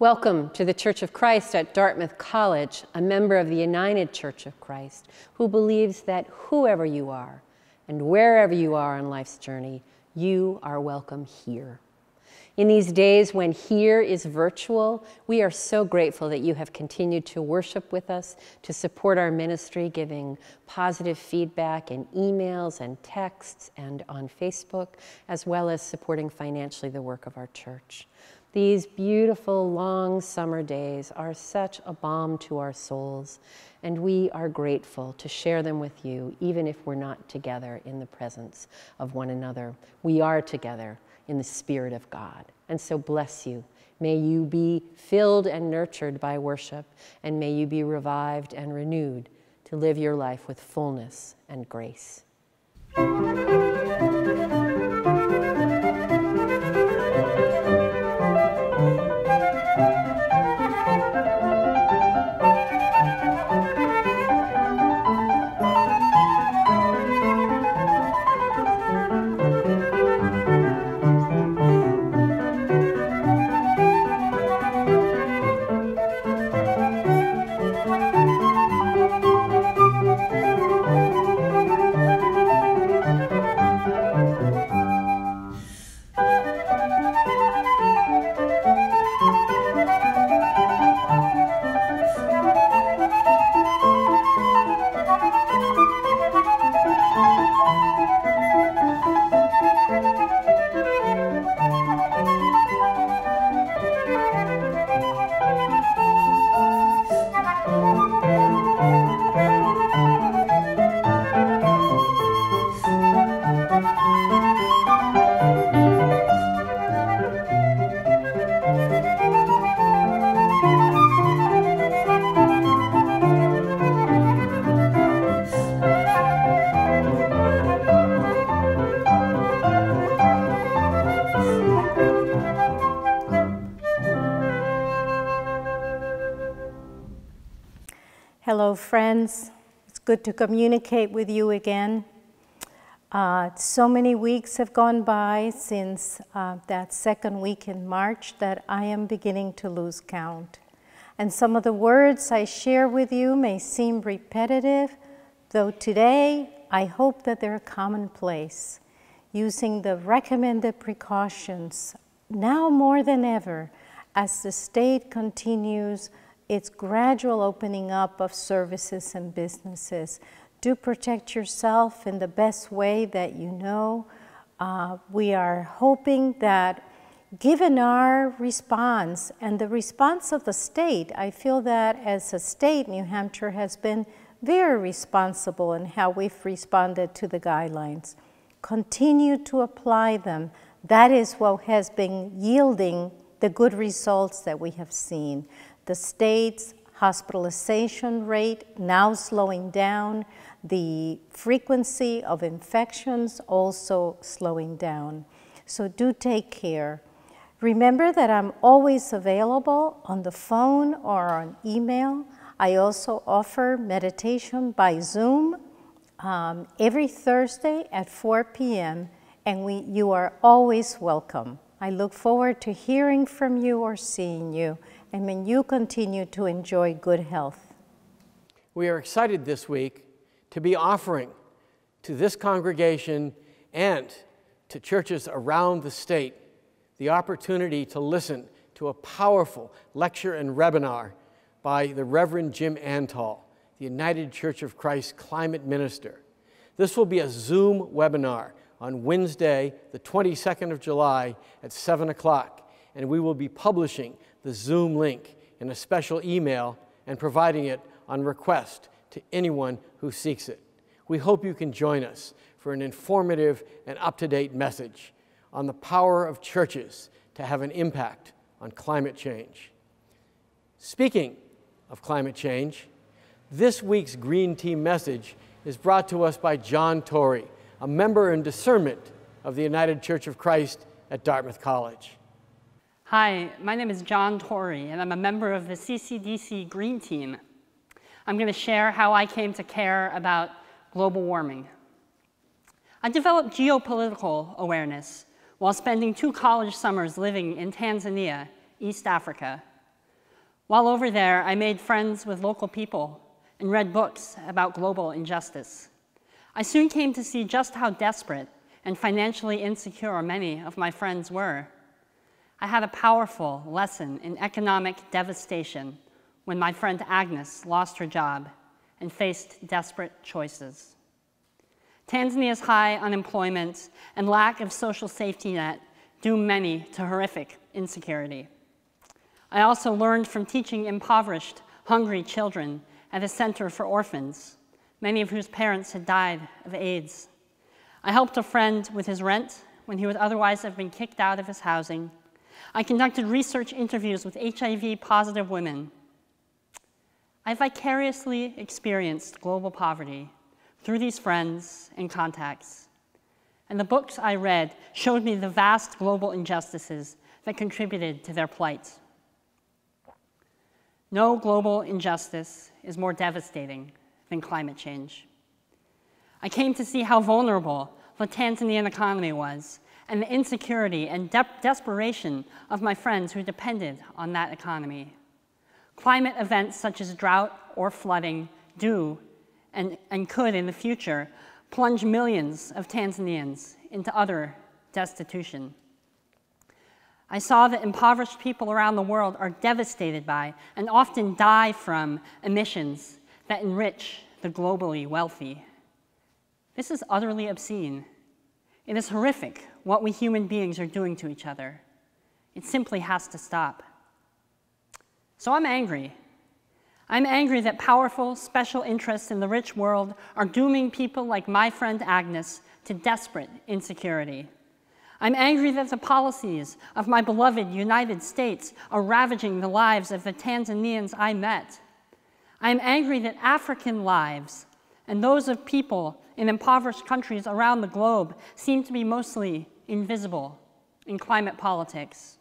Welcome to the Church of Christ at Dartmouth College, a member of the United Church of Christ, who believes that whoever you are and wherever you are on life's journey, you are welcome here. In these days when here is virtual, we are so grateful that you have continued to worship with us, to support our ministry, giving positive feedback in emails and texts and on Facebook, as well as supporting financially the work of our church. These beautiful long summer days are such a balm to our souls, and we are grateful to share them with you, even if we're not together in the presence of one another. We are together in the Spirit of God. And so bless you. May you be filled and nurtured by worship, and may you be revived and renewed to live your life with fullness and grace. Hello, friends. It's good to communicate with you again. Uh, so many weeks have gone by since uh, that second week in March that I am beginning to lose count. And some of the words I share with you may seem repetitive, though today I hope that they're commonplace, using the recommended precautions now more than ever as the state continues its gradual opening up of services and businesses. Do protect yourself in the best way that you know. Uh, we are hoping that given our response and the response of the state, I feel that as a state, New Hampshire has been very responsible in how we've responded to the guidelines. Continue to apply them. That is what has been yielding the good results that we have seen the state's hospitalization rate now slowing down, the frequency of infections also slowing down. So do take care. Remember that I'm always available on the phone or on email. I also offer meditation by Zoom um, every Thursday at 4 p.m., and we, you are always welcome. I look forward to hearing from you or seeing you and may you continue to enjoy good health. We are excited this week to be offering to this congregation and to churches around the state the opportunity to listen to a powerful lecture and webinar by the Reverend Jim Antal, the United Church of Christ climate minister. This will be a Zoom webinar on Wednesday, the 22nd of July at 7 o'clock, and we will be publishing the Zoom link in a special email and providing it on request to anyone who seeks it. We hope you can join us for an informative and up to date message on the power of churches to have an impact on climate change. Speaking of climate change, this week's Green Team message is brought to us by John Torrey, a member in discernment of the United Church of Christ at Dartmouth College. Hi, my name is John Torrey, and I'm a member of the CCDC Green Team. I'm going to share how I came to care about global warming. I developed geopolitical awareness while spending two college summers living in Tanzania, East Africa. While over there, I made friends with local people and read books about global injustice. I soon came to see just how desperate and financially insecure many of my friends were. I had a powerful lesson in economic devastation when my friend Agnes lost her job and faced desperate choices. Tanzania's high unemployment and lack of social safety net doom many to horrific insecurity. I also learned from teaching impoverished, hungry children at a center for orphans, many of whose parents had died of AIDS. I helped a friend with his rent when he would otherwise have been kicked out of his housing. I conducted research interviews with HIV positive women. I vicariously experienced global poverty through these friends and contacts. And the books I read showed me the vast global injustices that contributed to their plight. No global injustice is more devastating than climate change. I came to see how vulnerable the Tanzanian economy was and the insecurity and de desperation of my friends who depended on that economy. Climate events such as drought or flooding do and, and could in the future plunge millions of Tanzanians into utter destitution. I saw that impoverished people around the world are devastated by and often die from emissions that enrich the globally wealthy. This is utterly obscene. It is horrific what we human beings are doing to each other. It simply has to stop. So I'm angry. I'm angry that powerful special interests in the rich world are dooming people like my friend Agnes to desperate insecurity. I'm angry that the policies of my beloved United States are ravaging the lives of the Tanzanians I met. I'm angry that African lives and those of people in impoverished countries around the globe seem to be mostly invisible in climate politics.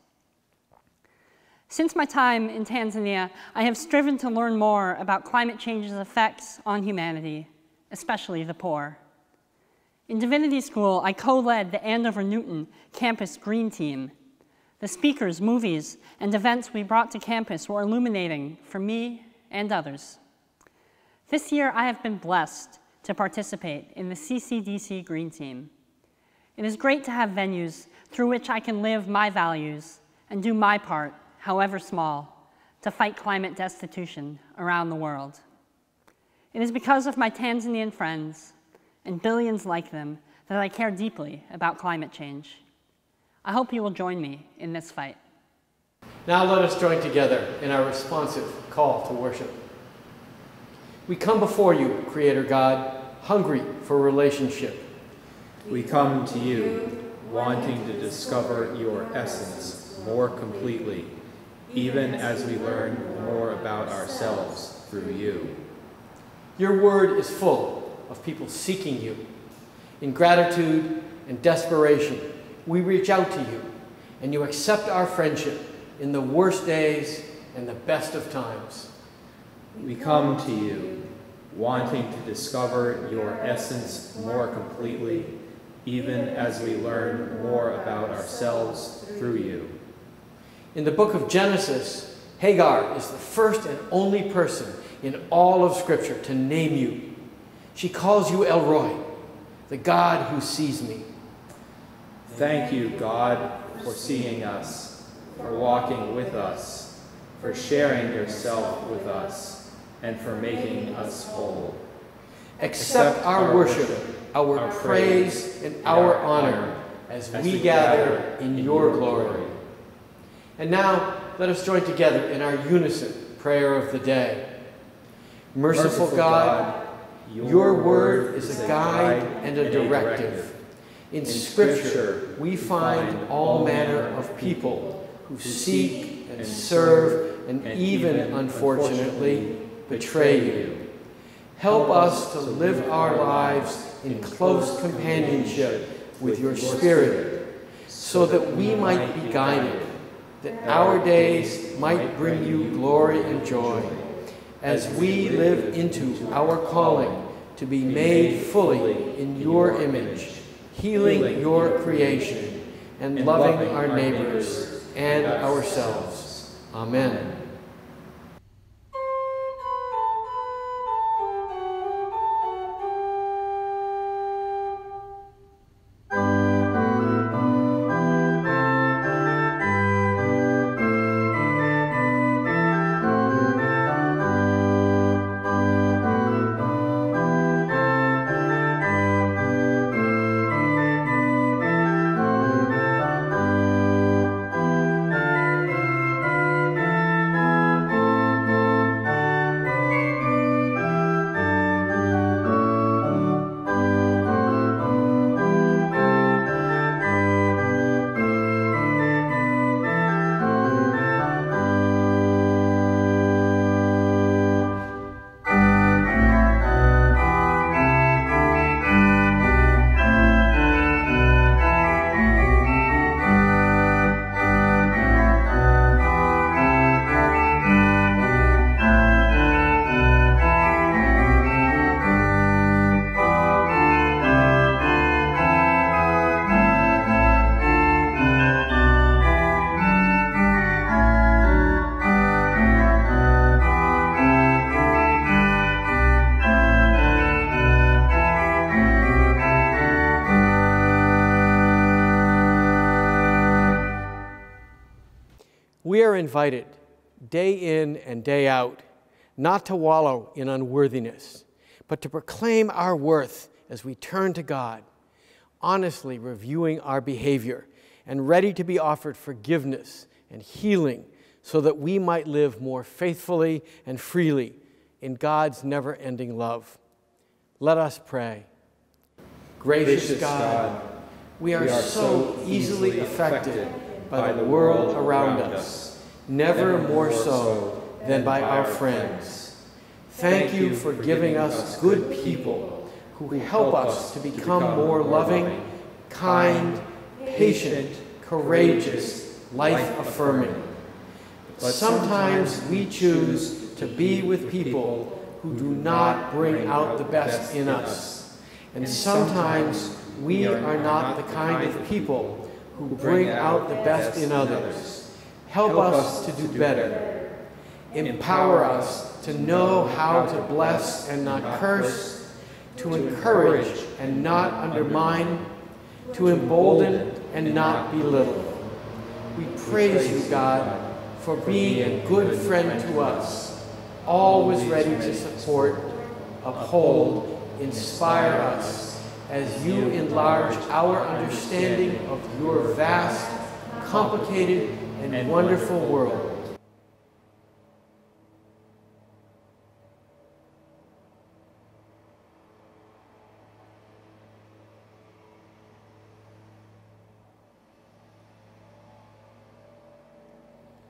Since my time in Tanzania, I have striven to learn more about climate change's effects on humanity, especially the poor. In Divinity School, I co-led the Andover Newton Campus Green Team. The speakers, movies, and events we brought to campus were illuminating for me and others. This year, I have been blessed to participate in the CCDC Green Team. It is great to have venues through which I can live my values and do my part, however small, to fight climate destitution around the world. It is because of my Tanzanian friends and billions like them that I care deeply about climate change. I hope you will join me in this fight. Now let us join together in our responsive call to worship. We come before you, Creator God, hungry for relationship. We come to you, wanting to discover your essence more completely, even as we learn more about ourselves through you. Your word is full of people seeking you. In gratitude and desperation, we reach out to you, and you accept our friendship in the worst days and the best of times. We come to you, wanting to discover your essence more completely, even as we learn more about ourselves through you. In the book of Genesis, Hagar is the first and only person in all of Scripture to name you she calls you El Roi, the God who sees me. Thank you, God, for seeing us, for walking with us, for sharing yourself with us, and for making us whole. Accept our worship, our praise, and our honor as we gather in your glory. And now, let us join together in our unison prayer of the day. Merciful God, your word is a guide and a directive. In Scripture, we find all manner of people who seek and serve and even, unfortunately, betray you. Help us to live our lives in close companionship with your Spirit so that we might be guided, that our days might bring you glory and joy as we live into our calling to be made fully in your image, healing your creation, and loving our neighbors and ourselves. Amen. Invited day in and day out not to wallow in unworthiness, but to proclaim our worth as we turn to God, honestly reviewing our behavior and ready to be offered forgiveness and healing so that we might live more faithfully and freely in God's never ending love. Let us pray. Gracious, Gracious God, God, we are, we are so easily affected by the world around us, never more so than by our friends. Thank you for giving us good people who help us to become more loving, kind, patient, courageous, life affirming. But sometimes we choose to be with people who do not bring out the best in us. And sometimes we are not the kind of people who bring out the best in others. Help us to do better. Empower us to know how to bless and not curse, to encourage and not undermine, to embolden and not belittle. We praise you, God, for being a good friend to us, always ready to support, uphold, inspire us as you enlarge our understanding of your vast, complicated, and wonderful world.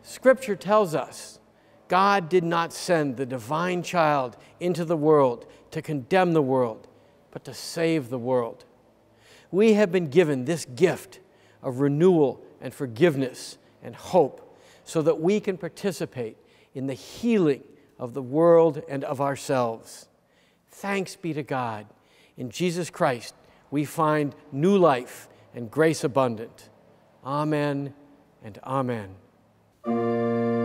Scripture tells us God did not send the divine child into the world to condemn the world, but to save the world. We have been given this gift of renewal and forgiveness and hope so that we can participate in the healing of the world and of ourselves. Thanks be to God. In Jesus Christ, we find new life and grace abundant. Amen and amen.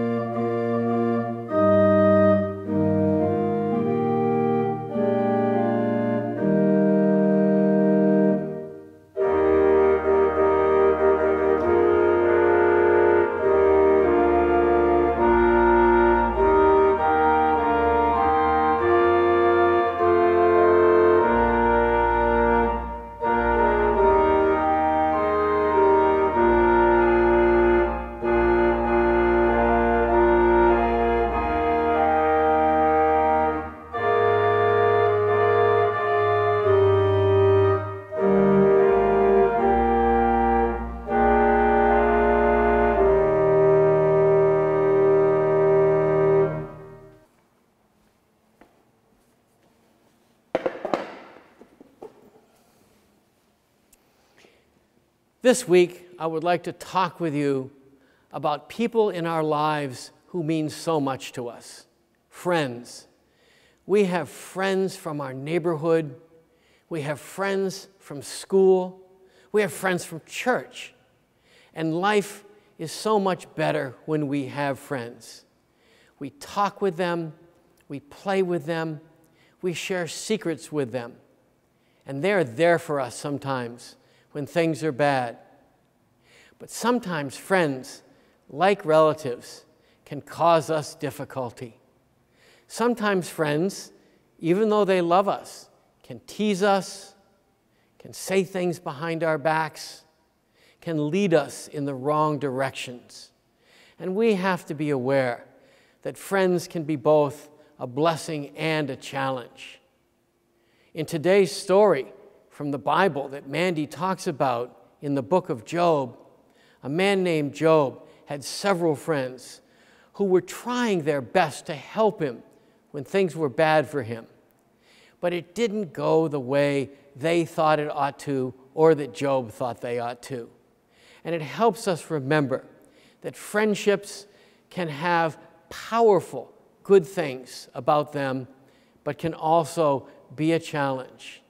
This week, I would like to talk with you about people in our lives who mean so much to us friends. We have friends from our neighborhood, we have friends from school, we have friends from church. And life is so much better when we have friends. We talk with them, we play with them, we share secrets with them. And they're there for us sometimes when things are bad. But sometimes friends, like relatives, can cause us difficulty. Sometimes friends, even though they love us, can tease us, can say things behind our backs, can lead us in the wrong directions. And we have to be aware that friends can be both a blessing and a challenge. In today's story, from the Bible that Mandy talks about in the book of Job, a man named Job had several friends who were trying their best to help him when things were bad for him. But it didn't go the way they thought it ought to or that Job thought they ought to. And it helps us remember that friendships can have powerful good things about them, but can also be a challenge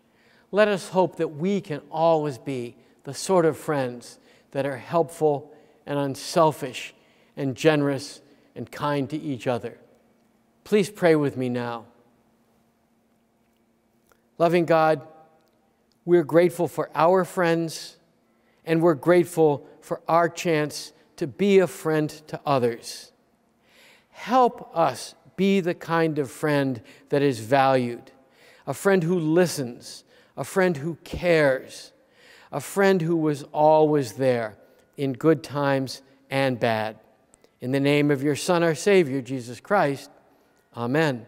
let us hope that we can always be the sort of friends that are helpful and unselfish and generous and kind to each other. Please pray with me now. Loving God, we're grateful for our friends and we're grateful for our chance to be a friend to others. Help us be the kind of friend that is valued, a friend who listens, a friend who cares, a friend who was always there in good times and bad. In the name of your Son, our Savior, Jesus Christ, Amen.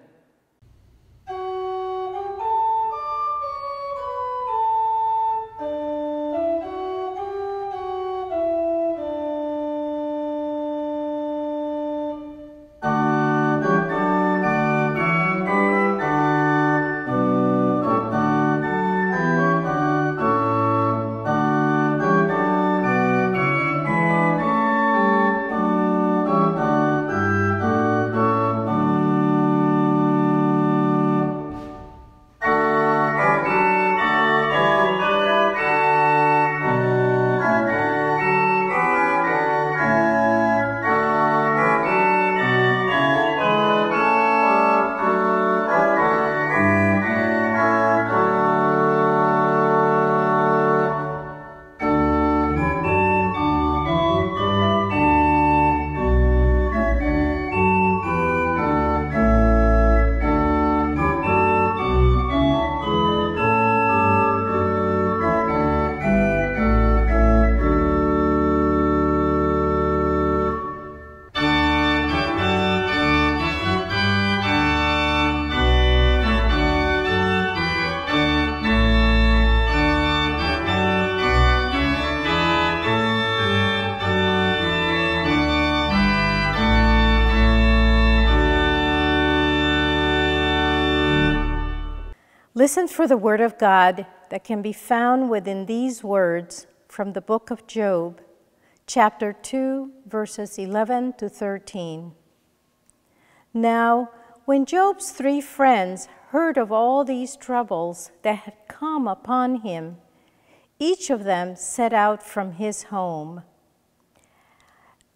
For the word of God that can be found within these words from the book of Job, chapter 2, verses 11 to 13. Now, when Job's three friends heard of all these troubles that had come upon him, each of them set out from his home.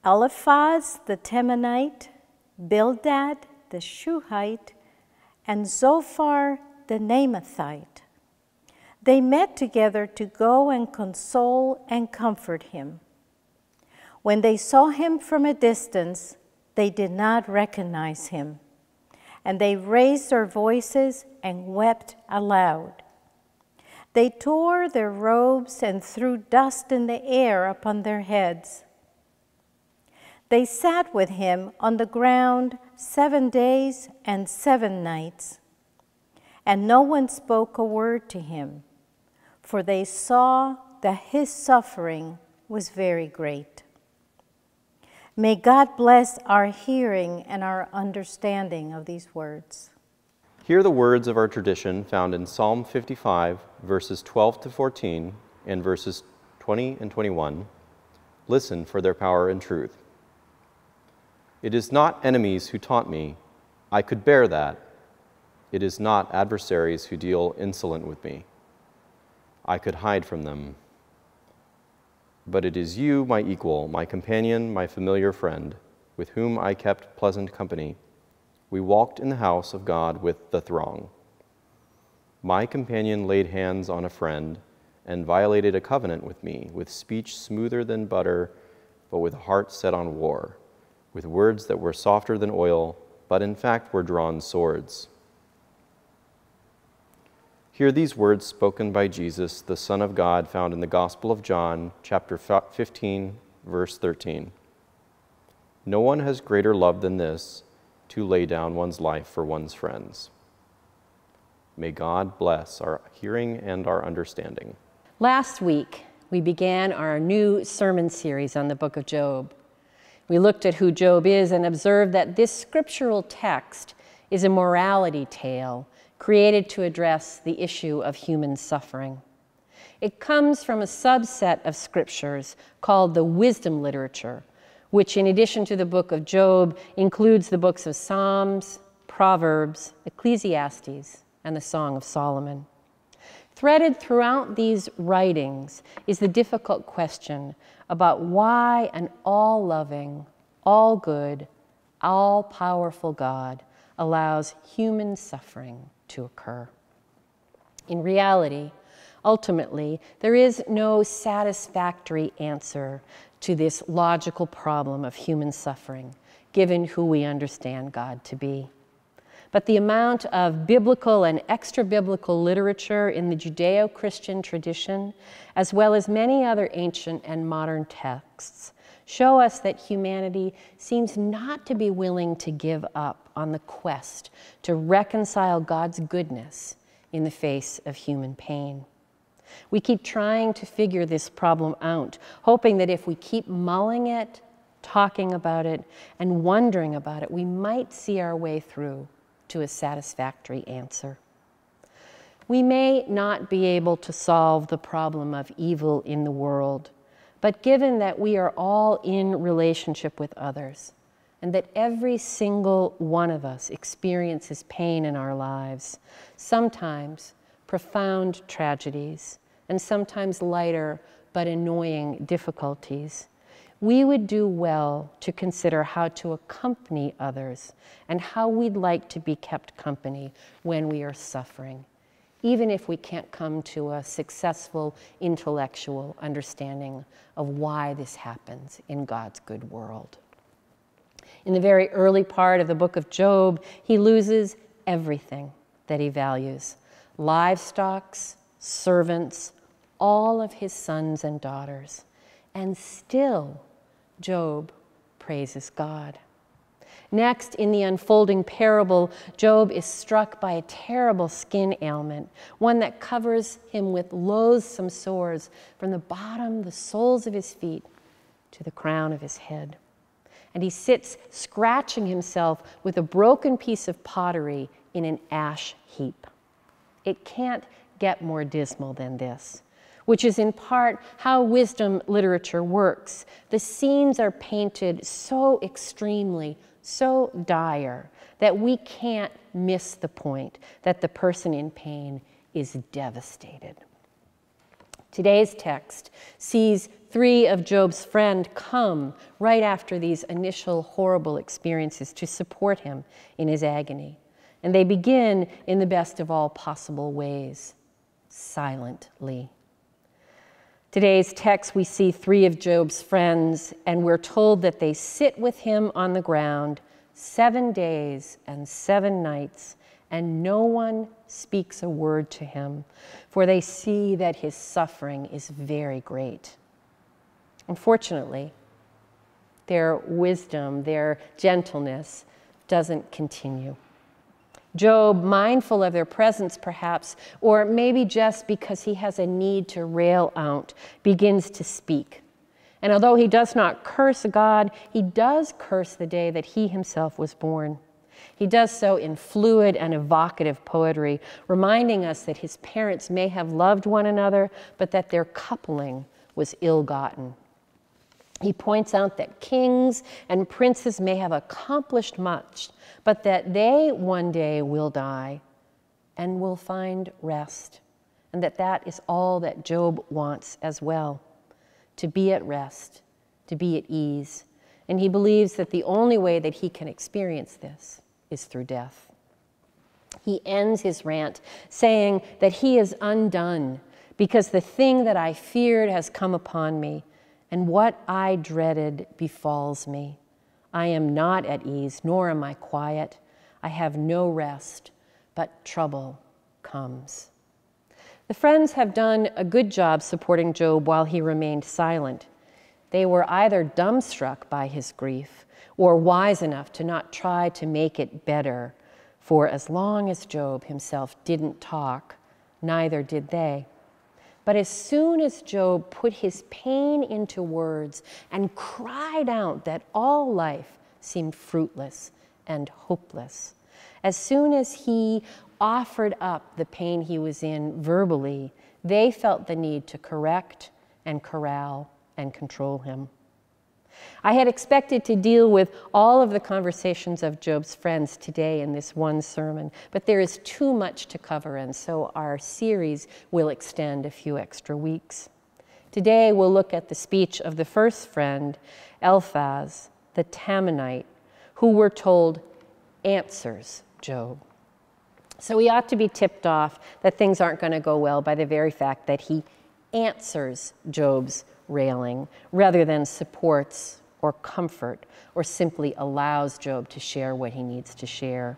Eliphaz the Temanite, Bildad the Shuhite, and Zophar the Naamathite. They met together to go and console and comfort him. When they saw him from a distance, they did not recognize him, and they raised their voices and wept aloud. They tore their robes and threw dust in the air upon their heads. They sat with him on the ground seven days and seven nights and no one spoke a word to him, for they saw that his suffering was very great. May God bless our hearing and our understanding of these words. Hear the words of our tradition found in Psalm 55, verses 12 to 14, and verses 20 and 21. Listen for their power and truth. It is not enemies who taunt me. I could bear that it is not adversaries who deal insolent with me. I could hide from them. But it is you, my equal, my companion, my familiar friend, with whom I kept pleasant company. We walked in the house of God with the throng. My companion laid hands on a friend and violated a covenant with me, with speech smoother than butter, but with a heart set on war, with words that were softer than oil, but in fact were drawn swords. Hear these words spoken by Jesus, the Son of God, found in the Gospel of John, chapter 15, verse 13. No one has greater love than this to lay down one's life for one's friends. May God bless our hearing and our understanding. Last week, we began our new sermon series on the book of Job. We looked at who Job is and observed that this scriptural text is a morality tale created to address the issue of human suffering. It comes from a subset of scriptures called the wisdom literature, which, in addition to the book of Job, includes the books of Psalms, Proverbs, Ecclesiastes, and the Song of Solomon. Threaded throughout these writings is the difficult question about why an all loving, all good, all powerful God allows human suffering to occur. In reality, ultimately, there is no satisfactory answer to this logical problem of human suffering, given who we understand God to be. But the amount of biblical and extra biblical literature in the Judeo Christian tradition, as well as many other ancient and modern texts, show us that humanity seems not to be willing to give up on the quest to reconcile God's goodness in the face of human pain. We keep trying to figure this problem out, hoping that if we keep mulling it, talking about it, and wondering about it, we might see our way through to a satisfactory answer. We may not be able to solve the problem of evil in the world, but given that we are all in relationship with others, and that every single one of us experiences pain in our lives, sometimes profound tragedies, and sometimes lighter but annoying difficulties, we would do well to consider how to accompany others and how we'd like to be kept company when we are suffering, even if we can't come to a successful intellectual understanding of why this happens in God's good world. In the very early part of the book of Job, he loses everything that he values livestock, servants, all of his sons and daughters. And still, Job praises God. Next, in the unfolding parable, Job is struck by a terrible skin ailment, one that covers him with loathsome sores from the bottom, the soles of his feet, to the crown of his head. And he sits scratching himself with a broken piece of pottery in an ash heap. It can't get more dismal than this which is in part how wisdom literature works. The scenes are painted so extremely, so dire, that we can't miss the point that the person in pain is devastated. Today's text sees three of Job's friends come right after these initial horrible experiences to support him in his agony. And they begin in the best of all possible ways silently. Today's text, we see three of Job's friends, and we're told that they sit with him on the ground seven days and seven nights, and no one speaks a word to him, for they see that his suffering is very great. Unfortunately, their wisdom, their gentleness doesn't continue. Job, mindful of their presence perhaps, or maybe just because he has a need to rail out, begins to speak. And although he does not curse God, he does curse the day that he himself was born. He does so in fluid and evocative poetry, reminding us that his parents may have loved one another, but that their coupling was ill gotten. He points out that kings and princes may have accomplished much, but that they one day will die and will find rest, and that that is all that Job wants as well to be at rest, to be at ease. And he believes that the only way that he can experience this is through death. He ends his rant saying that he is undone because the thing that I feared has come upon me, and what I dreaded befalls me. I am not at ease, nor am I quiet. I have no rest, but trouble comes. The friends have done a good job supporting Job while he remained silent. They were either dumbstruck by his grief or wise enough to not try to make it better, for as long as Job himself didn't talk, neither did they. But as soon as Job put his pain into words and cried out that all life seemed fruitless and hopeless, as soon as he offered up the pain he was in verbally, they felt the need to correct and corral and control him. I had expected to deal with all of the conversations of Job's friends today in this one sermon, but there is too much to cover, and so our series will extend a few extra weeks. Today we'll look at the speech of the first friend, Eliphaz, the Temanite, who we're told answers Job. So we ought to be tipped off that things aren't going to go well by the very fact that he answers Job's railing rather than supports or comfort or simply allows Job to share what he needs to share.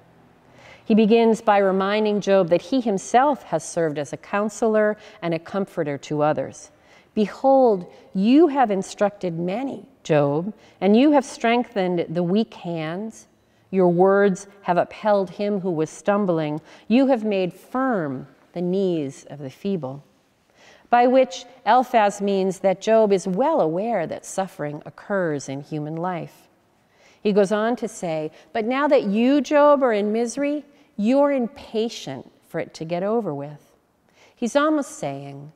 He begins by reminding Job that he himself has served as a counselor and a comforter to others. Behold, you have instructed many, Job, and you have strengthened the weak hands. Your words have upheld him who was stumbling. You have made firm the knees of the feeble. By which Eliphaz means that Job is well aware that suffering occurs in human life. He goes on to say, But now that you, Job, are in misery, you're impatient for it to get over with. He's almost saying,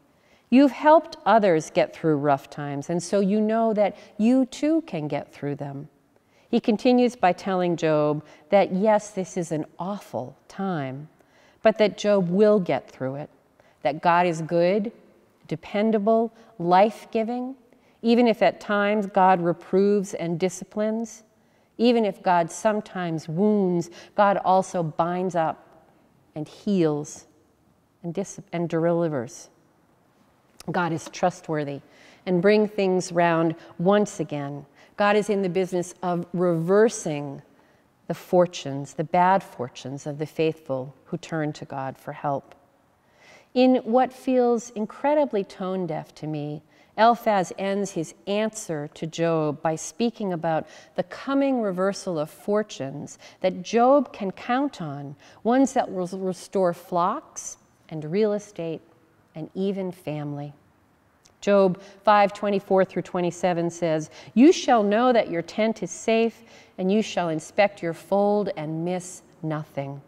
You've helped others get through rough times, and so you know that you too can get through them. He continues by telling Job that yes, this is an awful time, but that Job will get through it, that God is good, dependable, life giving, even if at times God reproves and disciplines. Even if God sometimes wounds, God also binds up and heals and, dis- and delivers. God is trustworthy and bring things round once again. God is in the business of reversing the fortunes, the bad fortunes of the faithful who turn to God for help. In what feels incredibly tone deaf to me, Eliphaz ends his answer to Job by speaking about the coming reversal of fortunes that Job can count on, ones that will restore flocks and real estate and even family. Job 5:24 through 27 says, "You shall know that your tent is safe, and you shall inspect your fold and miss nothing.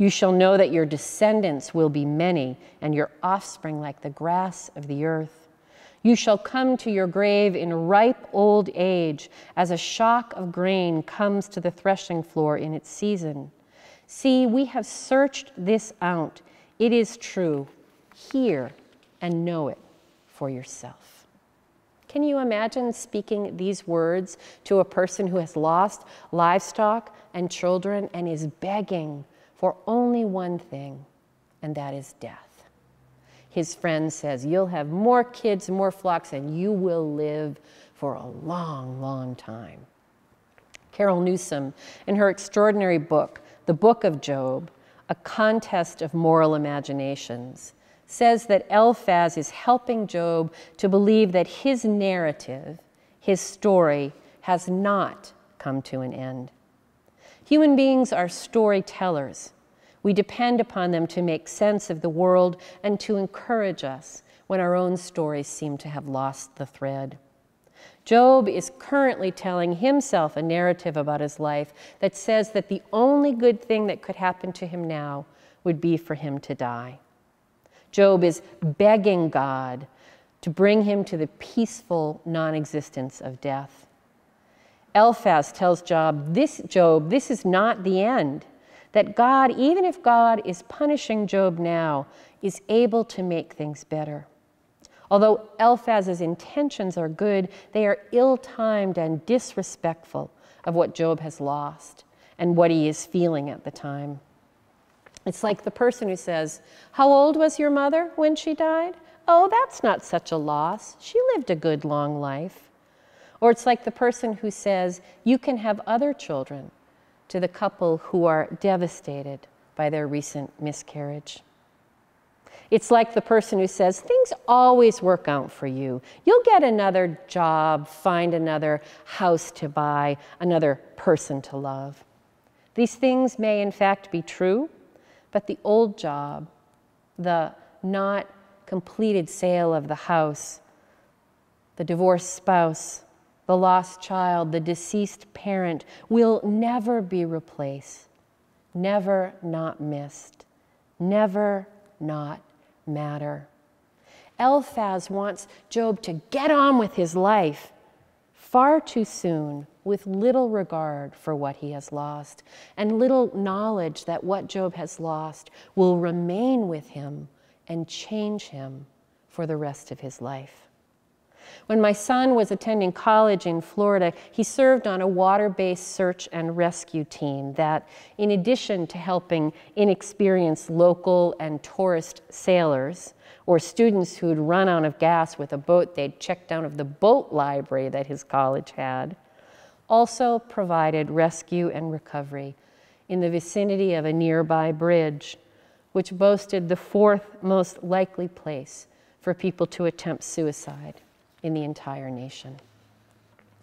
You shall know that your descendants will be many, and your offspring like the grass of the earth." You shall come to your grave in ripe old age, as a shock of grain comes to the threshing floor in its season. See, we have searched this out. It is true. Hear and know it for yourself. Can you imagine speaking these words to a person who has lost livestock and children and is begging for only one thing, and that is death? his friend says, You'll have more kids, more flocks, and you will live for a long, long time. Carol Newsom, in her extraordinary book, The Book of Job, A Contest of Moral Imaginations, says that Eliphaz is helping Job to believe that his narrative, his story, has not come to an end. Human beings are storytellers. We depend upon them to make sense of the world and to encourage us when our own stories seem to have lost the thread. Job is currently telling himself a narrative about his life that says that the only good thing that could happen to him now would be for him to die. Job is begging God to bring him to the peaceful non existence of death. Eliphaz tells Job, this, Job, this is not the end that God, even if God is punishing Job now, is able to make things better. Although Eliphaz's intentions are good, they are ill timed and disrespectful of what Job has lost and what he is feeling at the time. It's like the person who says, How old was your mother when she died? Oh, that's not such a loss. She lived a good long life. Or it's like the person who says, You can have other children to the couple who are devastated by their recent miscarriage. It's like the person who says, Things always work out for you. You'll get another job, find another house to buy, another person to love. These things may, in fact, be true, but the old job, the not completed sale of the house, the divorced spouse, the lost child, the deceased parent will never be replaced, never not missed, never not matter. Eliphaz wants Job to get on with his life far too soon with little regard for what he has lost and little knowledge that what Job has lost will remain with him and change him for the rest of his life. When my son was attending college in Florida, he served on a water based search and rescue team that, in addition to helping inexperienced local and tourist sailors, or students who'd run out of gas with a boat they'd checked out of the boat library that his college had, also provided rescue and recovery in the vicinity of a nearby bridge, which boasted the fourth most likely place for people to attempt suicide in the entire nation.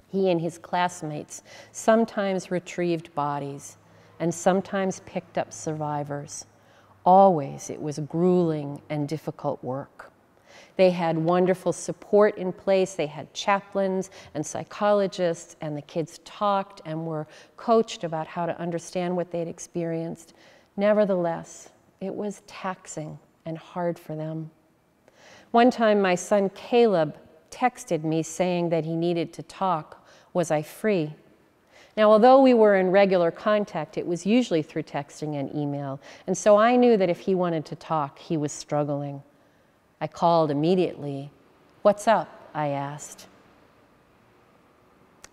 He and his classmates sometimes retrieved bodies and sometimes picked up survivors. Always it was grueling and difficult work. They had wonderful support in place. They had chaplains and psychologists, and the kids talked and were coached about how to understand what they'd experienced. Nevertheless, it was taxing and hard for them. One time, my son Caleb texted me saying that he needed to talk. Was I free? Now, although we were in regular contact, it was usually through texting and email, and so I knew that if he wanted to talk, he was struggling. I called immediately. What's up? I asked.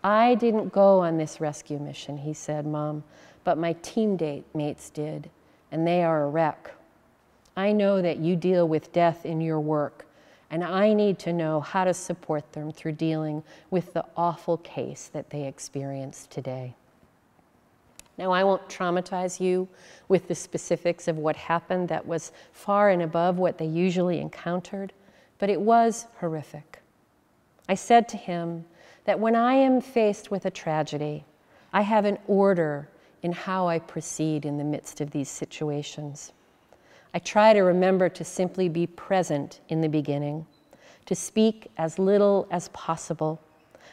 I didn't go on this rescue mission, he said, Mom, but my team mates did, and they are a wreck. I know that you deal with death in your work, and I need to know how to support them through dealing with the awful case that they experienced today. Now, I won't traumatize you with the specifics of what happened that was far and above what they usually encountered, but it was horrific. I said to him that when I am faced with a tragedy, I have an order in how I proceed in the midst of these situations. I try to remember to simply be present in the beginning, to speak as little as possible,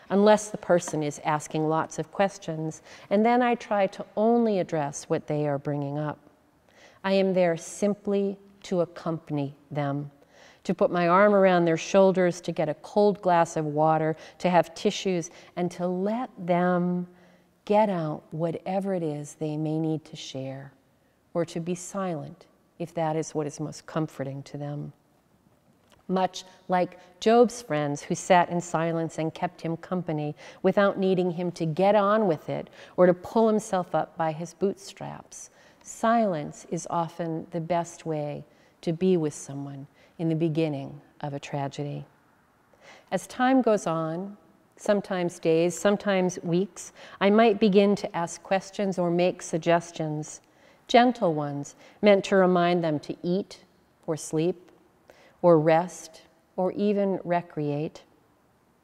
unless the person is asking lots of questions, and then I try to only address what they are bringing up. I am there simply to accompany them, to put my arm around their shoulders, to get a cold glass of water, to have tissues, and to let them get out whatever it is they may need to share, or to be silent if that is what is most comforting to them. Much like Job's friends who sat in silence and kept him company without needing him to get on with it or to pull himself up by his bootstraps. Silence is often the best way to be with someone in the beginning of a tragedy. As time goes on, sometimes days, sometimes weeks, I might begin to ask questions or make suggestions gentle ones meant to remind them to eat or sleep or rest or even recreate.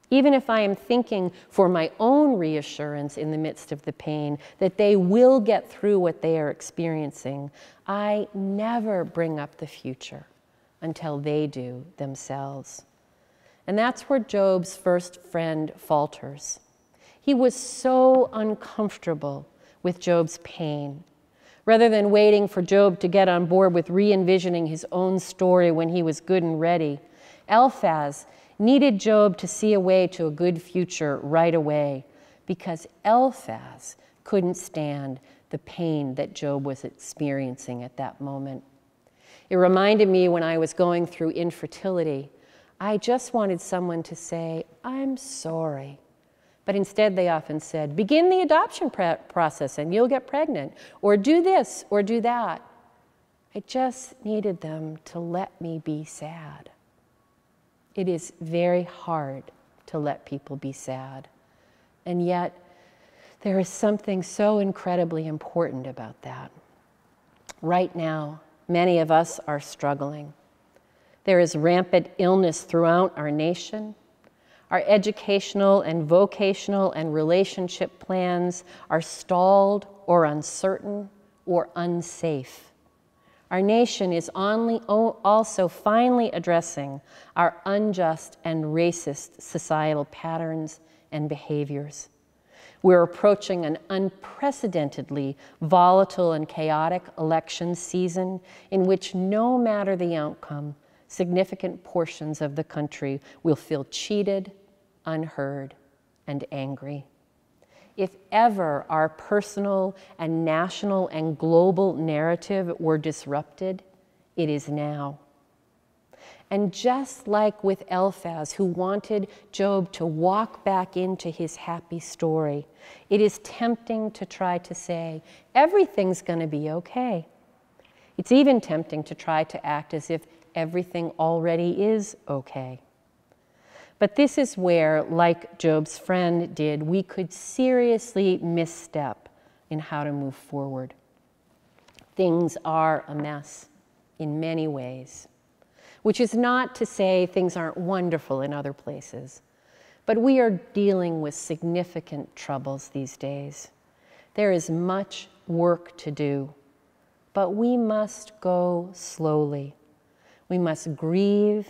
Even if I am thinking for my own reassurance in the midst of the pain that they will get through what they are experiencing, I never bring up the future until they do themselves. And that's where Job's first friend falters. He was so uncomfortable with Job's pain rather than waiting for Job to get on board with re envisioning his own story when he was good and ready. Eliphaz needed Job to see a way to a good future right away because Eliphaz couldn't stand the pain that Job was experiencing at that moment. It reminded me when I was going through infertility, I just wanted someone to say, I'm sorry. But instead, they often said, begin the adoption process and you'll get pregnant, or do this or do that. I just needed them to let me be sad. It is very hard to let people be sad. And yet, there is something so incredibly important about that. Right now, many of us are struggling. There is rampant illness throughout our nation. Our educational and vocational and relationship plans are stalled or uncertain or unsafe. Our nation is only, also finally addressing our unjust and racist societal patterns and behaviors. We're approaching an unprecedentedly volatile and chaotic election season in which, no matter the outcome, significant portions of the country will feel cheated, unheard, and angry. If ever our personal and national and global narrative were disrupted, it is now. And just like with Eliphaz, who wanted Job to walk back into his happy story, it is tempting to try to say, everything's going to be okay. It's even tempting to try to act as if everything already is okay. But this is where, like Job's friend did, we could seriously misstep in how to move forward. Things are a mess in many ways, which is not to say things aren't wonderful in other places, but we are dealing with significant troubles these days. There is much work to do, but we must go slowly. We must grieve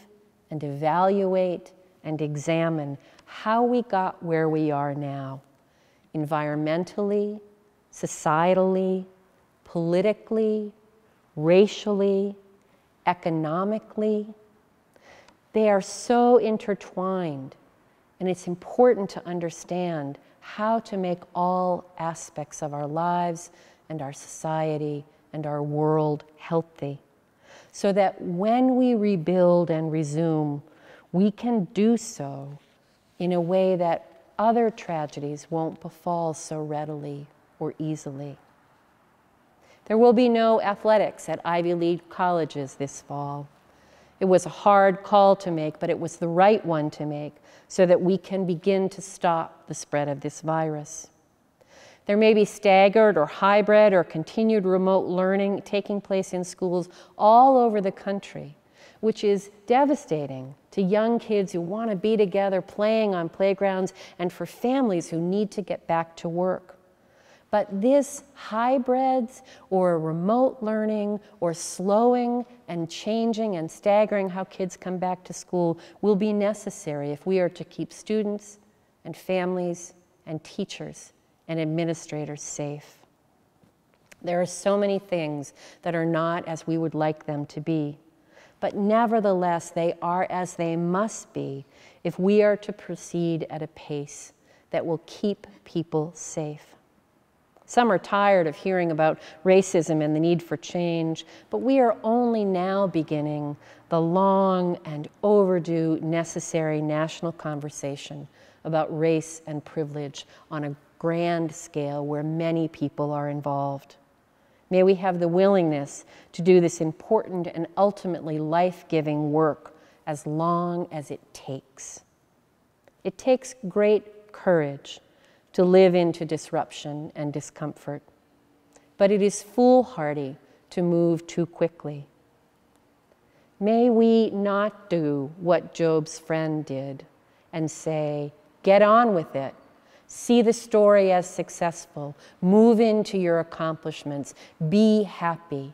and evaluate and examine how we got where we are now, environmentally, societally, politically, racially, economically. They are so intertwined, and it's important to understand how to make all aspects of our lives and our society and our world healthy so that when we rebuild and resume, we can do so in a way that other tragedies won't befall so readily or easily. There will be no athletics at Ivy League colleges this fall. It was a hard call to make, but it was the right one to make so that we can begin to stop the spread of this virus. There may be staggered or hybrid or continued remote learning taking place in schools all over the country, which is devastating to young kids who want to be together playing on playgrounds and for families who need to get back to work. But this hybrids or remote learning or slowing and changing and staggering how kids come back to school will be necessary if we are to keep students and families and teachers and administrators safe. There are so many things that are not as we would like them to be but nevertheless, they are as they must be if we are to proceed at a pace that will keep people safe. Some are tired of hearing about racism and the need for change, but we are only now beginning the long and overdue necessary national conversation about race and privilege on a grand scale where many people are involved. May we have the willingness to do this important and ultimately life giving work as long as it takes. It takes great courage to live into disruption and discomfort, but it is foolhardy to move too quickly. May we not do what Job's friend did and say, get on with it See the story as successful. Move into your accomplishments. Be happy.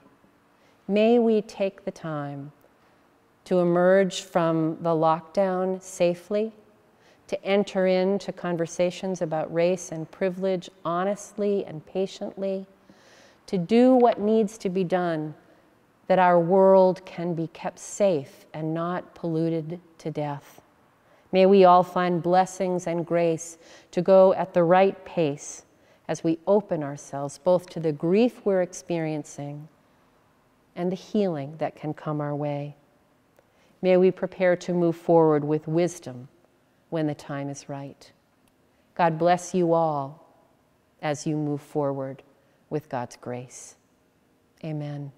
May we take the time to emerge from the lockdown safely, to enter into conversations about race and privilege honestly and patiently, to do what needs to be done that our world can be kept safe and not polluted to death. May we all find blessings and grace to go at the right pace as we open ourselves both to the grief we're experiencing and the healing that can come our way. May we prepare to move forward with wisdom when the time is right. God bless you all as you move forward with God's grace. Amen.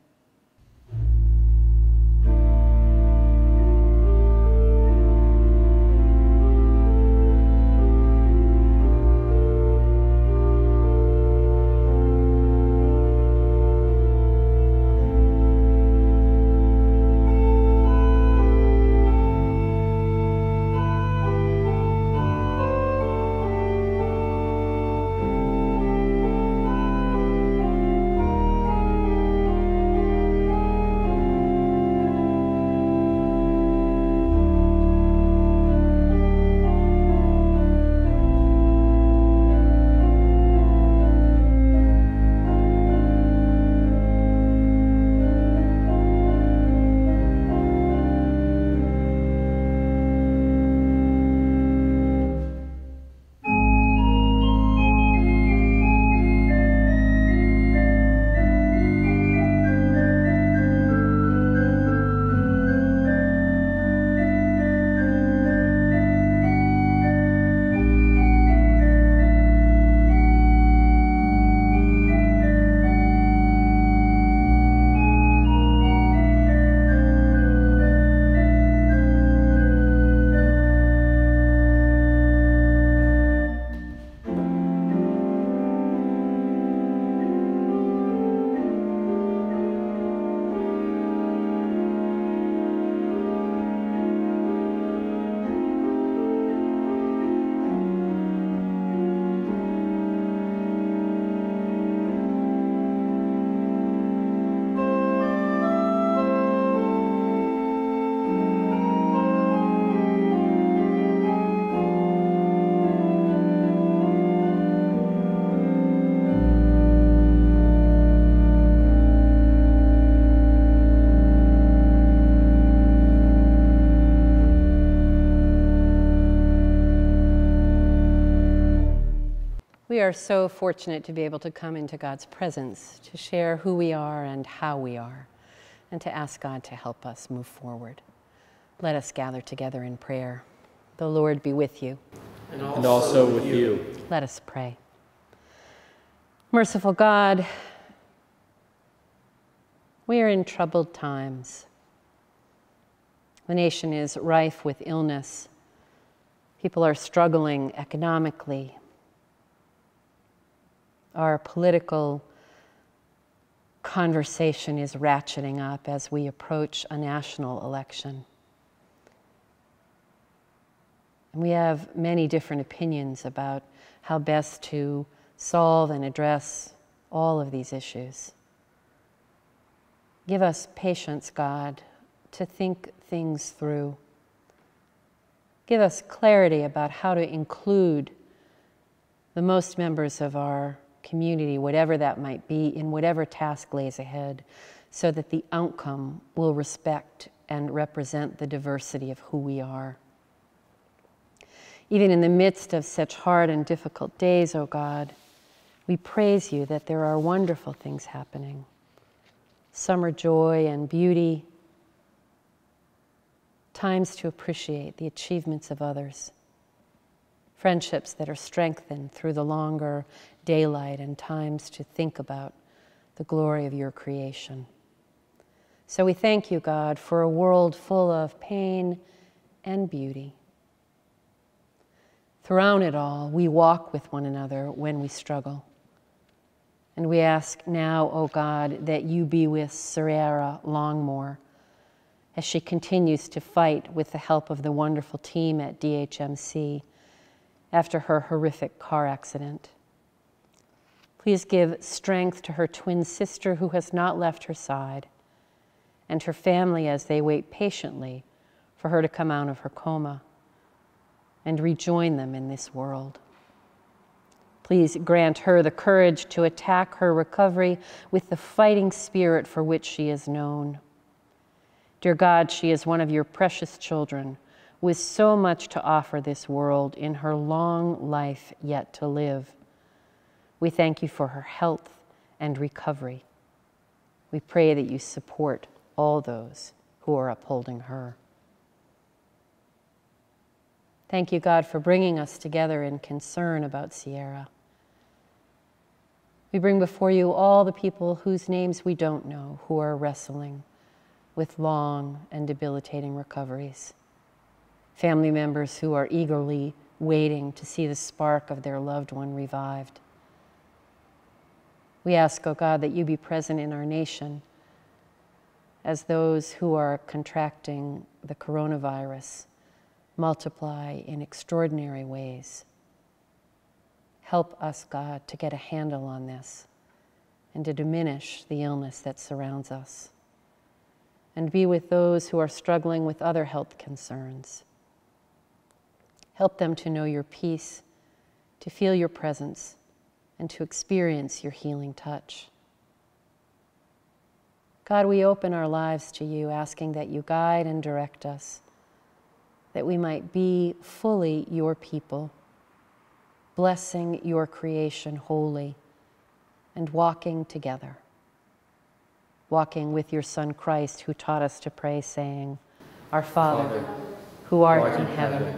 We are so fortunate to be able to come into God's presence, to share who we are and how we are, and to ask God to help us move forward. Let us gather together in prayer. The Lord be with you. And also, and also with you. Let us pray. Merciful God, we are in troubled times. The nation is rife with illness. People are struggling economically. Our political conversation is ratcheting up as we approach a national election. And we have many different opinions about how best to solve and address all of these issues. Give us patience, God, to think things through. Give us clarity about how to include the most members of our community, whatever that might be, in whatever task lays ahead, so that the outcome will respect and represent the diversity of who we are. Even in the midst of such hard and difficult days, O oh God, we praise you that there are wonderful things happening summer joy and beauty, times to appreciate the achievements of others, friendships that are strengthened through the longer daylight, and times to think about the glory of your creation. So we thank you, God, for a world full of pain and beauty. Throughout it all, we walk with one another when we struggle. And we ask now, O oh God, that you be with Sierra Longmore as she continues to fight with the help of the wonderful team at DHMC after her horrific car accident. Please give strength to her twin sister who has not left her side and her family as they wait patiently for her to come out of her coma and rejoin them in this world. Please grant her the courage to attack her recovery with the fighting spirit for which she is known. Dear God, she is one of your precious children with so much to offer this world in her long life yet to live. We thank you for her health and recovery. We pray that you support all those who are upholding her. Thank you, God, for bringing us together in concern about Sierra. We bring before you all the people whose names we don't know who are wrestling with long and debilitating recoveries. Family members who are eagerly waiting to see the spark of their loved one revived. We ask, O oh God, that you be present in our nation as those who are contracting the coronavirus multiply in extraordinary ways. Help us, God, to get a handle on this and to diminish the illness that surrounds us. And be with those who are struggling with other health concerns. Help them to know your peace, to feel your presence, and to experience your healing touch. God, we open our lives to you, asking that you guide and direct us, that we might be fully your people blessing your creation wholly and walking together. Walking with your Son Christ, who taught us to pray, saying, Our Father, who art in heaven,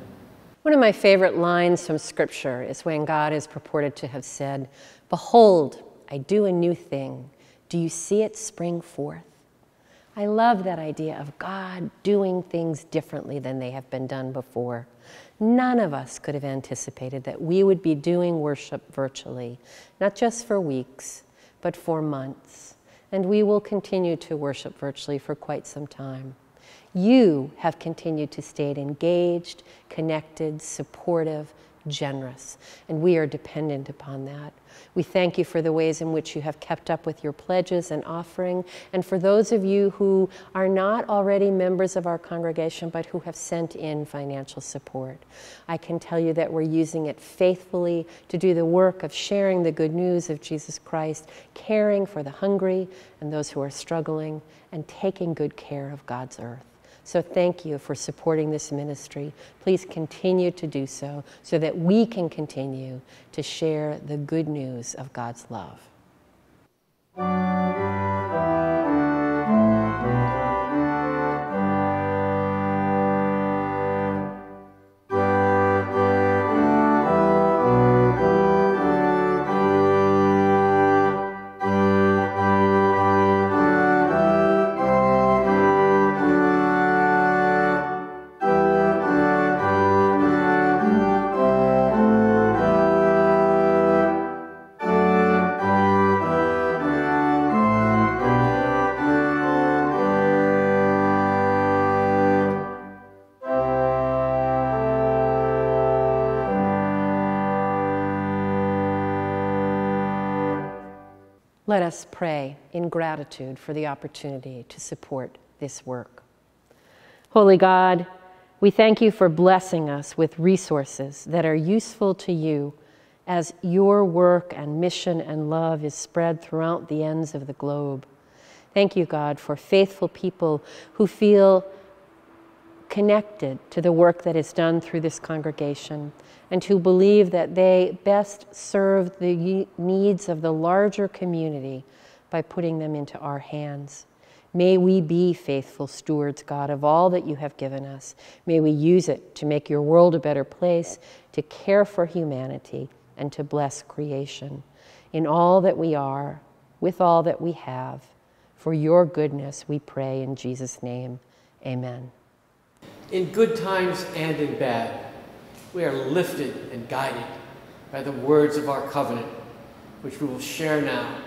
One of my favorite lines from Scripture is when God is purported to have said, Behold, I do a new thing. Do you see it spring forth? I love that idea of God doing things differently than they have been done before. None of us could have anticipated that we would be doing worship virtually, not just for weeks, but for months. And we will continue to worship virtually for quite some time. You have continued to stay engaged, connected, supportive, generous, and we are dependent upon that. We thank you for the ways in which you have kept up with your pledges and offering. And for those of you who are not already members of our congregation but who have sent in financial support, I can tell you that we're using it faithfully to do the work of sharing the good news of Jesus Christ, caring for the hungry and those who are struggling, and taking good care of God's earth. So thank you for supporting this ministry. Please continue to do so so that we can continue to share the good news of God's love. Let us pray in gratitude for the opportunity to support this work. Holy God, we thank you for blessing us with resources that are useful to you as your work and mission and love is spread throughout the ends of the globe. Thank you, God, for faithful people who feel connected to the work that is done through this congregation and who believe that they best serve the needs of the larger community by putting them into our hands. May we be faithful stewards, God, of all that you have given us. May we use it to make your world a better place, to care for humanity, and to bless creation. In all that we are, with all that we have, for your goodness, we pray in Jesus' name. Amen. In good times and in bad, we are lifted and guided by the words of our covenant, which we will share now.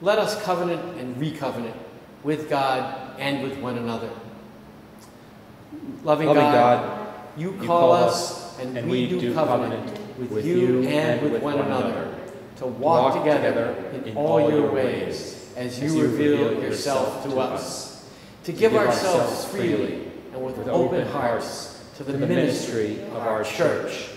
Let us covenant and recovenant with God and with one another. Loving, Loving God, God, you call, you call us, and, and we, we, do covenant, covenant with, with you and with one, one another, to walk, walk together, together in all your ways as you, as you reveal yourself to us, to give, to give ourselves freely and with, open hearts to the, the ministry of our church,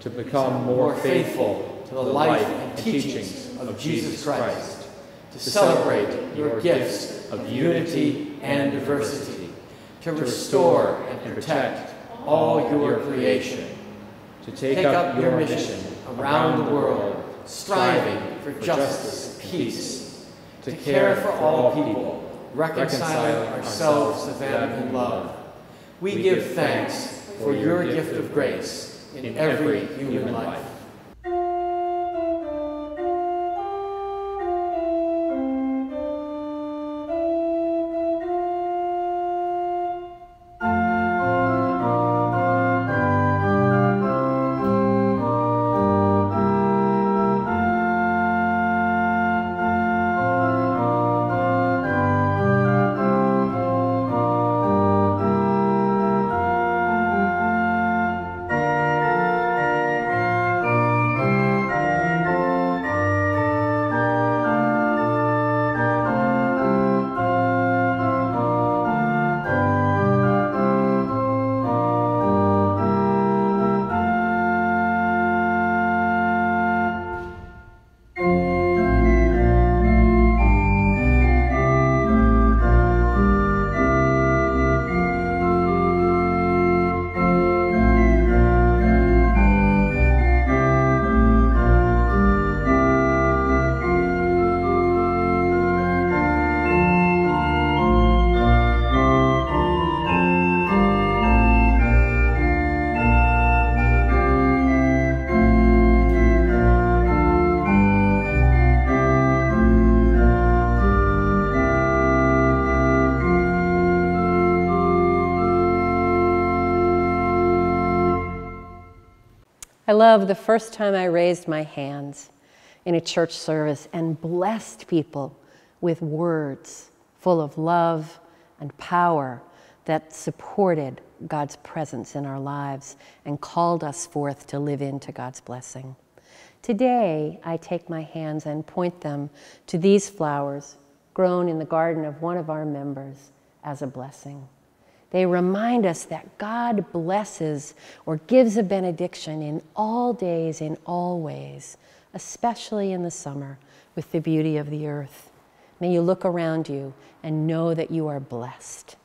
to become more faithful to the life and teachings of Jesus Christ, to celebrate your gifts of unity and diversity, to restore and protect all your creation, to take up your mission around the world, striving for justice and peace, to care for all people, reconciling ourselves to them in love. We give thanks for your gift of grace in every human life. Love the first time I raised my hands in a church service and blessed people with words full of love and power that supported God's presence in our lives and called us forth to live into God's blessing. Today, I take my hands and point them to these flowers grown in the garden of one of our members as a blessing. They remind us that God blesses or gives a benediction in all days, in all ways, especially in the summer with the beauty of the earth. May you look around you and know that you are blessed.